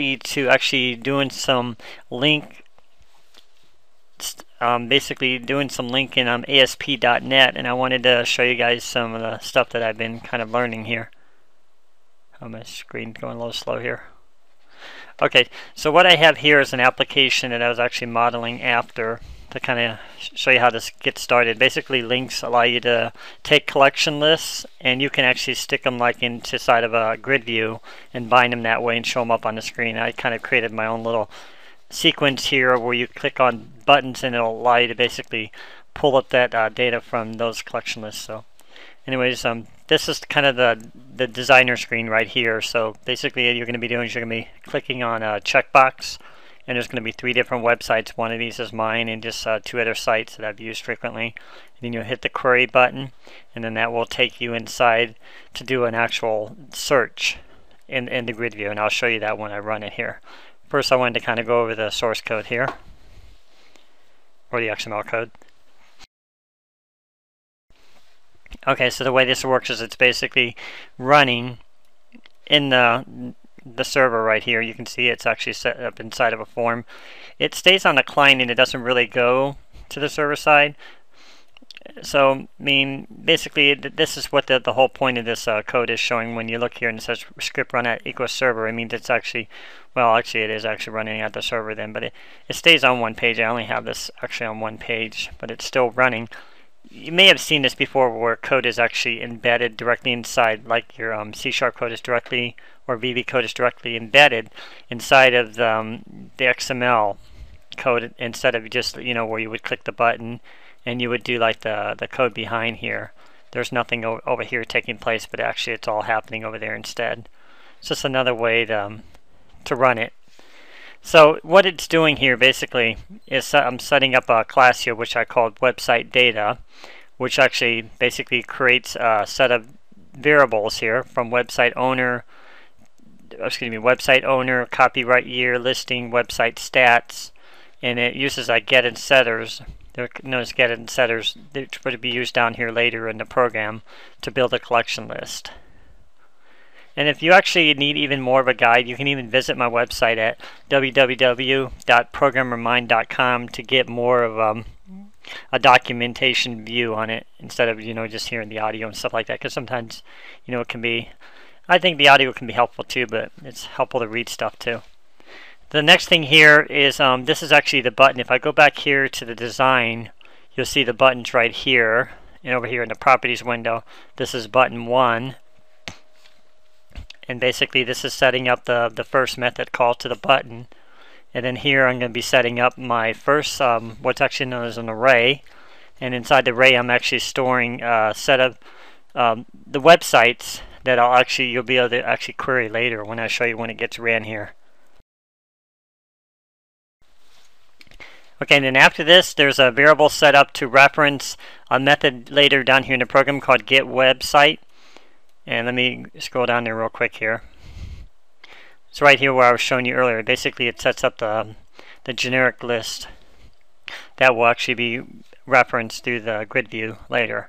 lead to actually doing some LINQ um, basically doing some LINQ in um, ASP.NET and I wanted to show you guys some of the stuff that I've been kind of learning here. Oh, my screen going a little slow here. Okay, so what I have here is an application that I was actually modeling after to kind of show you how to get started. Basically, LINQs allow you to take collection lists and you can actually stick them like into side of a grid view and bind them that way and show them up on the screen. I kind of created my own little sequence here where you click on buttons and it'll allow you to basically pull up that uh, data from those collection lists. So anyways, um, this is kind of the, the designer screen right here. So basically what you're going to be doing is you're going to be clicking on a checkbox and there's going to be three different websites. One of these is mine and just uh, two other sites that I've used frequently. And then you'll hit the query button and then that will take you inside to do an actual search in, in the grid view and I'll show you that when I run it here. First I wanted to kind of go over the source code here or the XML code. Okay, so the way this works is it's basically running in the the server right here. You can see it's actually set up inside of a form. It stays on the client and it doesn't really go to the server side. So, I mean, basically, this is what the, the whole point of this uh, code is showing when you look here and it says script run at equals server. I mean, it's actually, well, actually, it is actually running at the server then, but it, it stays on one page. I only have this actually on one page, but it's still running you may have seen this before where code is actually embedded directly inside, like your um, C-sharp code is directly, or VB code is directly embedded inside of the, um, the XML code instead of just, you know, where you would click the button and you would do like the, the code behind here. There's nothing over here taking place, but actually it's all happening over there instead. It's just another way to, um, to run it. So what it's doing here basically is I'm setting up a class here which I called website data which actually basically creates a set of variables here from website owner excuse me website owner copyright year listing website stats and it uses like get and setters. They're known as get and setters which would be used down here later in the program to build a collection list and if you actually need even more of a guide, you can even visit my website at www.programmermind.com to get more of um, a documentation view on it instead of you know just hearing the audio and stuff like that. Because sometimes you know it can be, I think the audio can be helpful too, but it's helpful to read stuff too. The next thing here is um, this is actually the button. If I go back here to the design, you'll see the buttons right here. And over here in the properties window, this is button 1 and basically this is setting up the, the first method call to the button and then here I'm going to be setting up my first um, what's actually known as an array and inside the array I'm actually storing a set of um, the websites that I'll actually you'll be able to actually query later when I show you when it gets ran here. Okay, and then after this, there's a variable set up to reference a method later down here in the program called getWebsite. And let me scroll down there real quick here. So right here where I was showing you earlier, basically it sets up the, the generic list that will actually be referenced through the grid view later.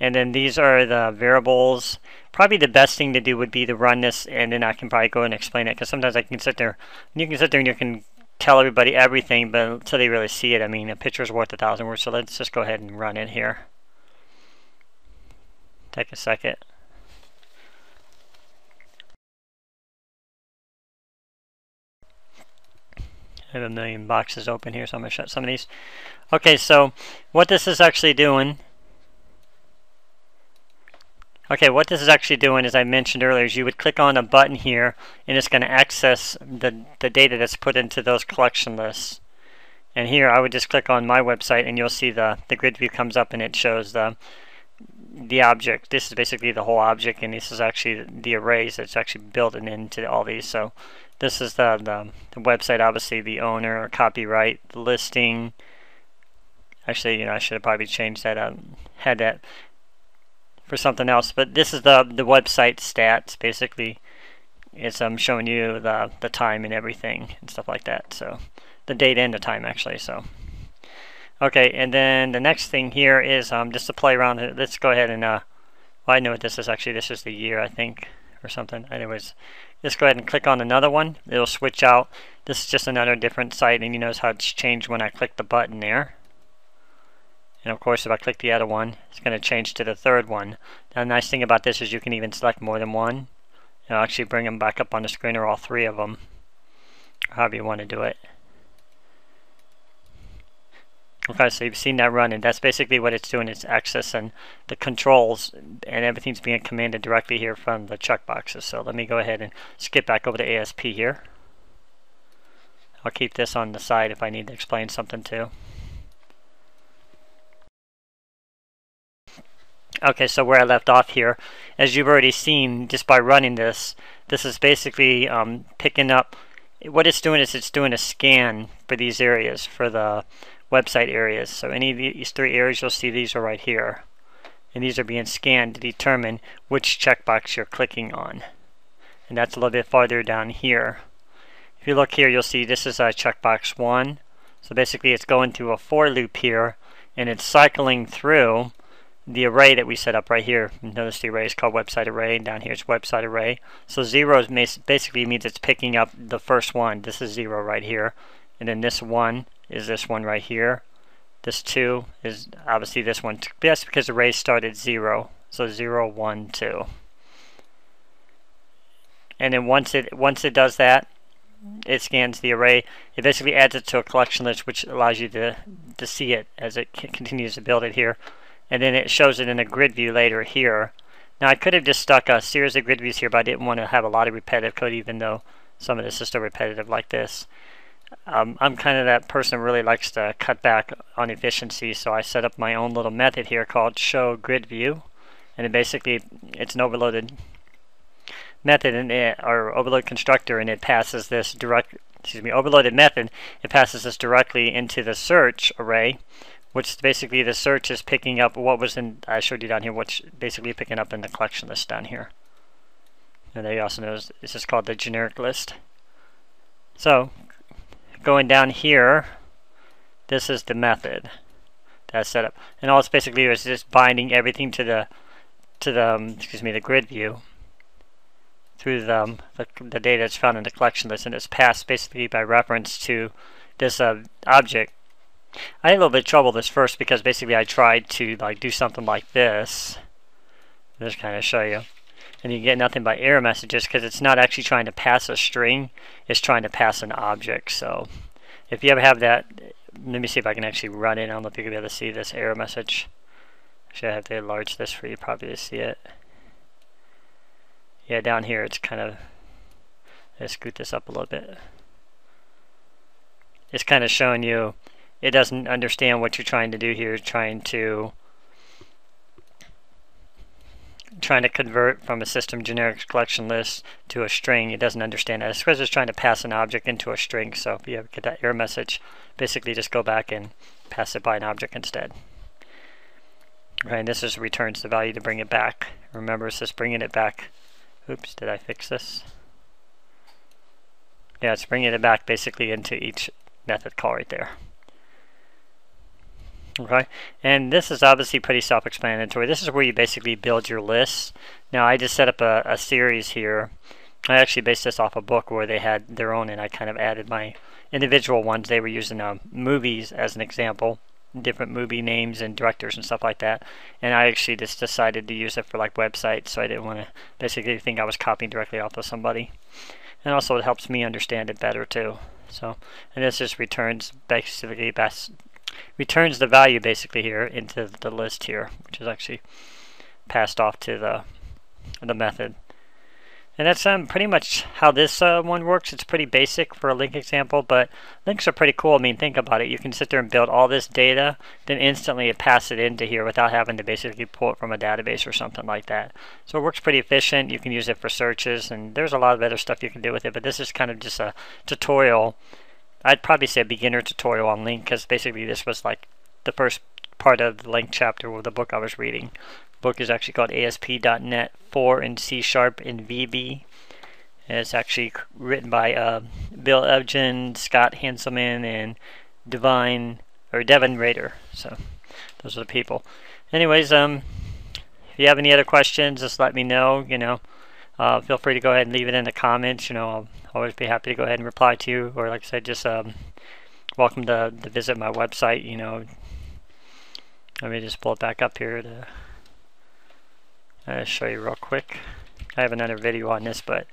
And then these are the variables. Probably the best thing to do would be to run this and then I can probably go and explain it because sometimes I can sit there you can sit there and you can tell everybody everything but until they really see it, I mean a picture is worth a thousand words so let's just go ahead and run it here. Take a second. Have a million boxes open here, so I'm going to shut some of these. Okay, so what this is actually doing Okay, what this is actually doing, as I mentioned earlier, is you would click on a button here, and it's going to access the, the data that's put into those collection lists. And here, I would just click on my website, and you'll see the, the grid view comes up, and it shows the the object. This is basically the whole object, and this is actually the arrays that's actually built into all these. So this is the, the, the website, obviously the owner, copyright, the listing. Actually, you know, I should have probably changed that out, had that for something else. But this is the the website stats. Basically, it's um showing you the the time and everything and stuff like that. So the date and the time actually. So okay, and then the next thing here is um just to play around. Let's go ahead and uh, well, I know what this is actually. This is the year I think or something. Anyways, just go ahead and click on another one. It'll switch out. This is just another different site and you notice how it's changed when I click the button there. And of course if I click the other one, it's going to change to the third one. Now the nice thing about this is you can even select more than one. It'll actually bring them back up on the screen or all three of them. However you want to do it. Okay, so you've seen that running. That's basically what it's doing. It's accessing the controls and everything's being commanded directly here from the checkboxes. So let me go ahead and skip back over to ASP here. I'll keep this on the side if I need to explain something too. Okay, so where I left off here, as you've already seen just by running this, this is basically um, picking up, what it's doing is it's doing a scan for these areas, for the website areas. So any of these three areas, you'll see these are right here. And these are being scanned to determine which checkbox you're clicking on. And that's a little bit farther down here. If you look here, you'll see this is a checkbox 1. So basically it's going through a for loop here, and it's cycling through the array that we set up right here. Notice the array is called website array, and down here it's website array. So 0 basically means it's picking up the first one. This is 0 right here. And then this 1 is this one right here. This 2 is obviously this one. That's because the array started 0. So 0, 1, 2. And then once it once it does that, it scans the array. It basically adds it to a collection list, which allows you to, to see it as it continues to build it here. And then it shows it in a grid view later here. Now I could have just stuck a series of grid views here, but I didn't want to have a lot of repetitive code, even though some of this is still repetitive like this. Um, I'm kind of that person who really likes to cut back on efficiency, so I set up my own little method here called show grid view. And it basically, it's an overloaded method and it, or overload constructor and it passes this direct excuse me overloaded method it passes this directly into the search array which basically the search is picking up what was in I showed you down here which basically picking up in the collection list down here and there you also notice this is called the generic list so going down here this is the method that's set up and all it's basically is just binding everything to the to the um, excuse me the grid view through the, um, the, the, data that's found in the collection list and it's passed basically by reference to this uh, object. I had a little bit of trouble this first because basically I tried to like do something like this. Just kind of show you. And you get nothing but error messages because it's not actually trying to pass a string, it's trying to pass an object. So if you ever have that, let me see if I can actually run it. I don't know if you're going to be able to see this error message. Actually, I have to enlarge this for you probably to see it yeah, down here it's kind of, let's scoot this up a little bit. It's kind of showing you it doesn't understand what you're trying to do here, trying to trying to convert from a system generics collection list to a string. It doesn't understand that. It's it's trying to pass an object into a string. So if you get that error message, basically just go back and pass it by an object instead. Right, and this is returns the value to bring it back. Remember, it's just bringing it back Oops, did I fix this? Yeah, it's bringing it back basically into each method call right there. Okay, and this is obviously pretty self-explanatory. This is where you basically build your lists. Now I just set up a, a series here. I actually based this off a book where they had their own and I kind of added my individual ones. They were using uh, movies as an example different movie names and directors and stuff like that. And I actually just decided to use it for like websites, so I didn't want to basically think I was copying directly off of somebody. And also it helps me understand it better too. So, and this just returns basically best returns the value basically here into the list here, which is actually passed off to the the method. And that's um, pretty much how this uh, one works. It's pretty basic for a LINQ example, but LINQs are pretty cool. I mean, think about it. You can sit there and build all this data, then instantly pass it into here without having to basically pull it from a database or something like that. So it works pretty efficient. You can use it for searches, and there's a lot of other stuff you can do with it, but this is kind of just a tutorial. I'd probably say a beginner tutorial on LINQ, because basically this was like the first part of the LINQ chapter of the book I was reading book is actually called ASP.NET 4 in C Sharp and VB. And it's actually written by uh, Bill Evjen, Scott Hanselman, and Divine or Devin Rader. So those are the people. Anyways, um, if you have any other questions, just let me know. You know, uh, feel free to go ahead and leave it in the comments. You know, I'll always be happy to go ahead and reply to you. Or like I said, just um, welcome to, to visit my website. You know, let me just pull it back up here to uh, show you real quick. I have another video on this, but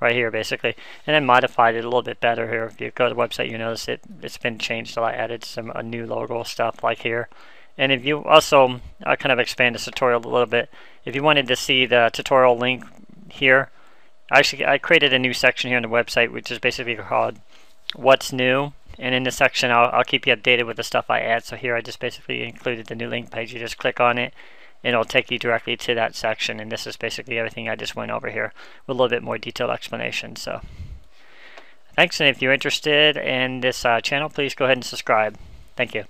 right here basically and then modified it a little bit better here if you go to the website you notice it it's been changed so I added some a new logo stuff like here and if you also I kind of expand this tutorial a little bit if you wanted to see the tutorial link here I actually I created a new section here on the website which is basically called what's new? And in this section I'll, I'll keep you updated with the stuff I add. So here I just basically included the new link page. You just click on it and it'll take you directly to that section. And this is basically everything I just went over here with a little bit more detailed explanation. So thanks. And if you're interested in this uh, channel please go ahead and subscribe. Thank you